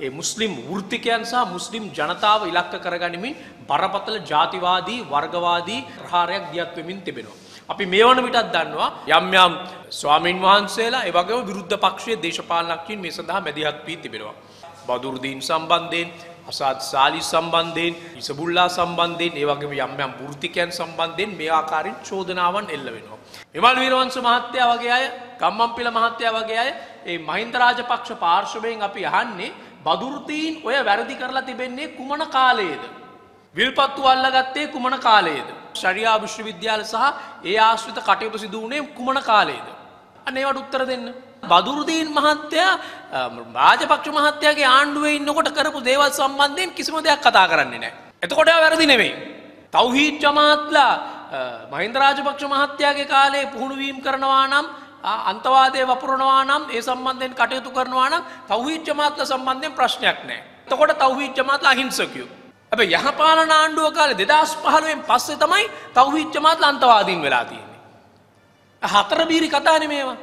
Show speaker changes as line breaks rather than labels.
ඒ මුස්ලිම් වෘත්තිකයන් සහ මුස්ලිම් ජනතාව ඉලක්ක කරගනිමින් බරපතල ජාතිවාදී වර්ගවාදී ප්‍රහාරයක් දියත් වෙමින් තිබෙනවා. අපි මේ වන විටත් දන්නවා යම් යම් ස්වාමීන් වහන්සේලා ඒ වගේම විරුද්ධ පක්ෂයේ දේශපාලනඥයින් මේ සඳහා මැදිහත් වී තිබෙනවා. බදුරුදීන් සම්බන්ධයෙන් අසාත් සාලි සම්බන්ධයෙන් ඉසබුල්ලා සම්බන්ධයෙන් ඒ වගේම යම් යම් වෘත්තිකයන් සම්බන්ධයෙන් මේ ආකාරයෙන් චෝදනාවන් එල්ල වෙනවා. විමල් වීරවංශ මහත්තයා වගේ අය ගම්මන්පිල මහත්තයා වගේ අය ඒ මහින්ද රාජපක්ෂ පාර්ශවයෙන් අපි අහන්නේ බදුෘතීන් ඔය වැරදි කරලා තිබෙන්නේ කුමන කාලයේද. විල්පත්තු අල්ලගත්තේ කුමන කාලයේද. ශරියා විශ්වවිද්‍යාල සහ ඒ ආශ්‍රිත කටයුතු සිදුවනේ කුමන කාලයේද. අනේවට උත්තර දෙන්න. බදුරුදීන් මහත්තයා රාජපක්ෂ මහත්තයාගේ ආණ්ඩුවේ ඉන්නකොට කරපු දේවල් සම්බන්ධයෙන් කිසිම දෙයක් කතා කරන්නේ නෑ. එතකොට වැරදි නෙවෙයි. තවහිීත් ජමාත්ලා මහින්ද රාජපක්ෂ මහත්තයාගේ කාලේ පුහුණුවීම් කරනවා නම් අන්තවාදය වපුරනවා නම් ඒ සම්බන්ධයෙන් කටයුතු කරනවා නම් තවහිීත් ජමාත්ල සම්බන්ධයෙන් ප්‍රශ්නයක් නෑ. තකොට තවහිීත් ජමාත්ලා හිංසකයු. ඇබ යහපාලන ආණ්ඩුව කාල දෙදස් පහළුවෙන් පස්සේ තමයි තවහිීත් ජමාත්ල අන්තවාදීන් වෙලා තියෙන්නේ. හතර බීරි කතාන මේවා.